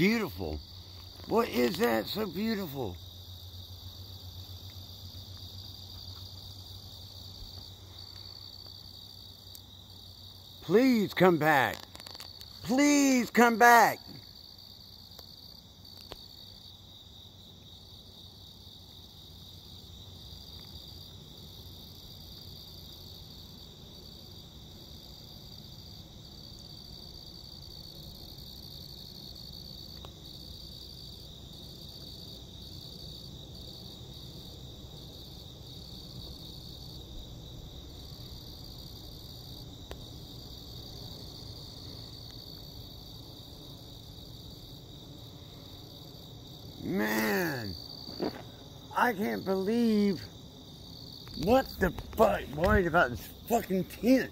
beautiful. What is that so beautiful? Please come back. Please come back. Man, I can't believe what the fuck worried about this fucking tent.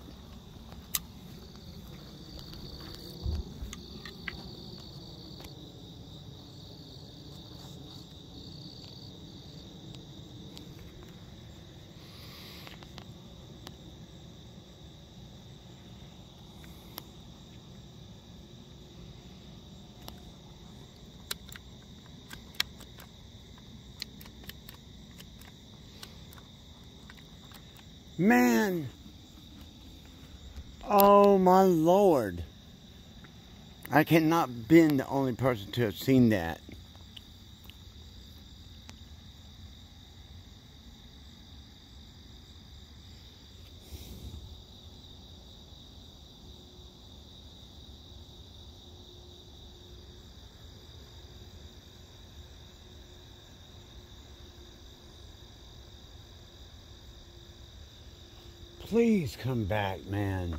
Man. Oh my lord. I cannot been the only person to have seen that. Please come back, man.